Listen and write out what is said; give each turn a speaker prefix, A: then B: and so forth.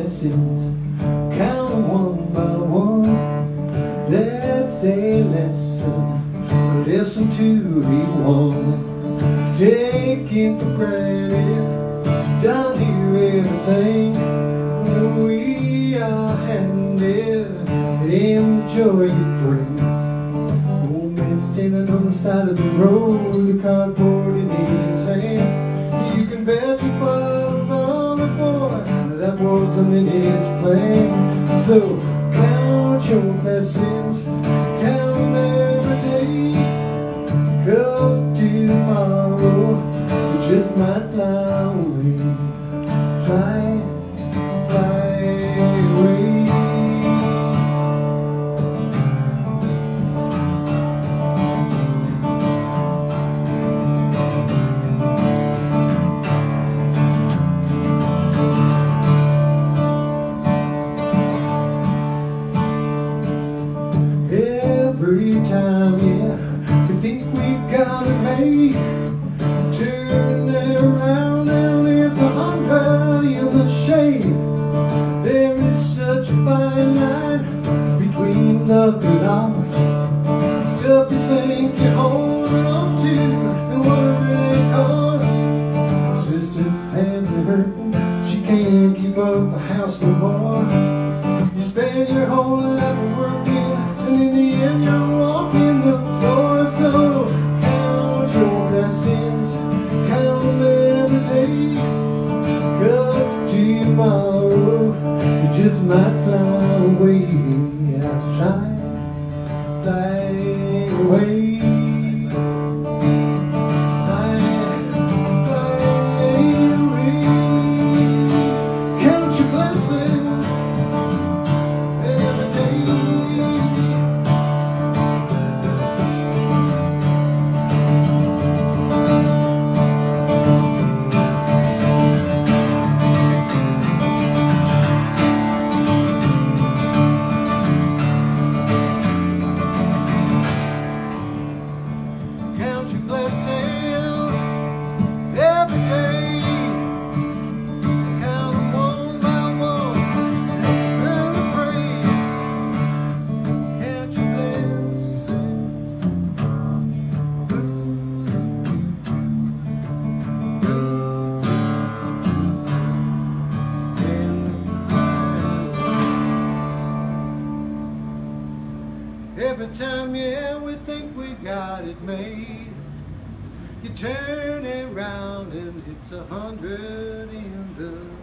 A: blessings, count one by one. That's a lesson, listen to be one. Take it for granted, down here everything that we are handed, and the joy it brings. Old man standing on the side of the road, the cardboard in his hand. You can bet your dollar, boy, that wasn't in his plan. So count your blessings, count every day. Cause tomorrow just might fly away. Fly might fly away. Fly, fly away. Every time, yeah, we think we got it made. You turn around and it's a hundred in the.